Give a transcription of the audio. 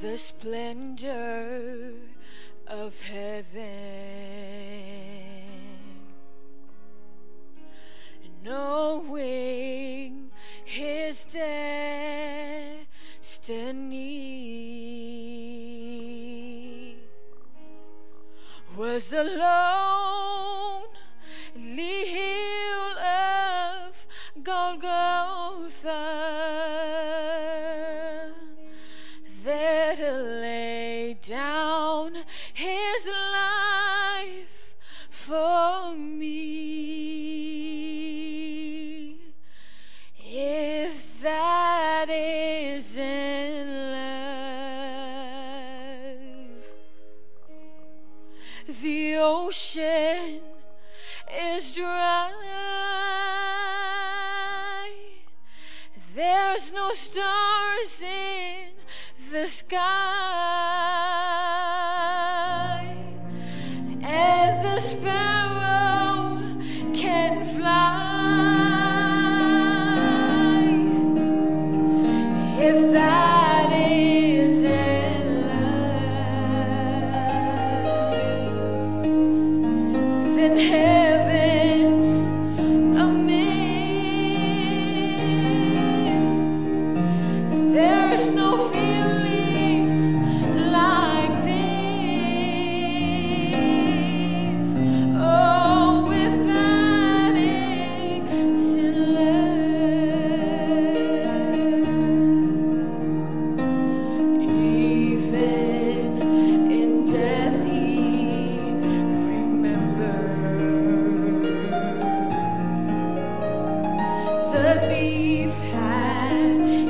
the splendor of heaven, knowing his destiny was the lonely hill of Golgotha the ocean is dry. There's no stars in the sky. in heaven. we've had.